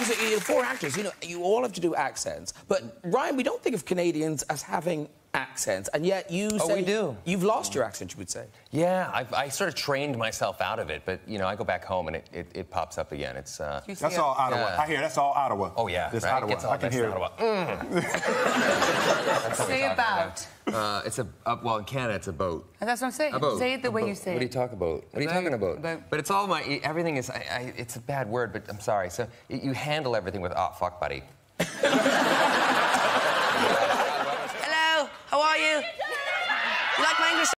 because you know, four actors, you know, you all have to do accents. But Ryan, we don't think of Canadians as having accents, and yet you Oh, say we do. you've lost your accent. You would say. Yeah, I, I sort of trained myself out of it, but you know, I go back home and it, it, it pops up again. It's uh, That's it? all Ottawa. Yeah. I hear that's all Ottawa. oh yeah, It's right? Ottawa. Gets all I can hear in it. Ottawa. Mm. That's Say talk about. Uh, it's a uh, well in Canada it's a boat. That's what I'm saying. A boat. Say it the a way boat. you say it. What are you talking about? What are you talking about? But it's all my everything is. I, I, it's a bad word, but I'm sorry. So you handle everything with oh fuck, buddy. Hello, how are you? You like my English?